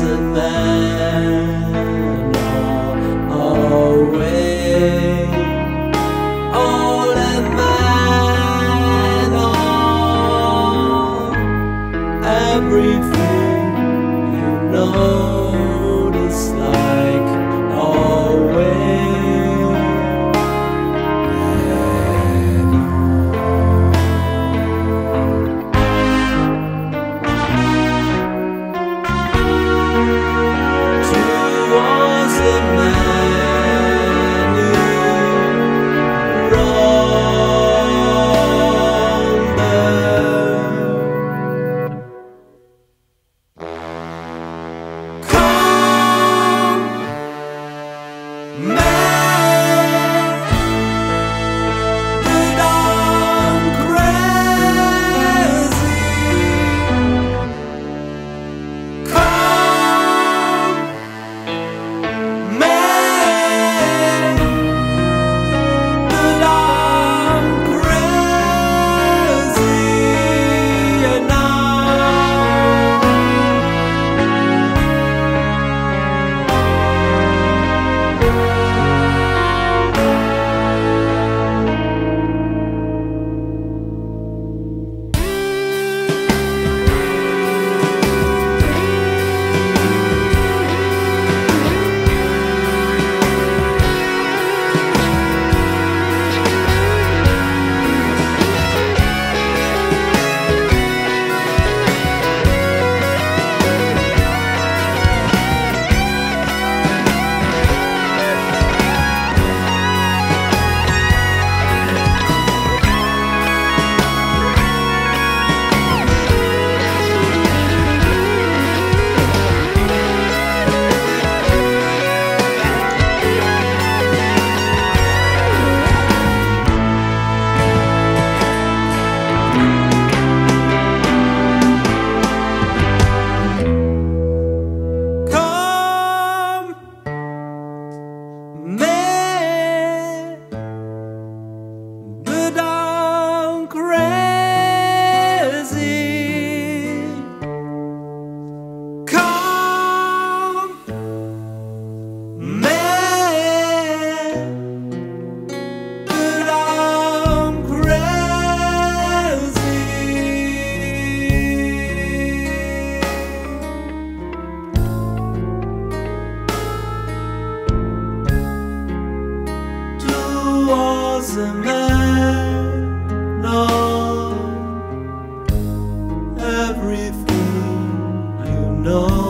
the man. Man. man on everything you know.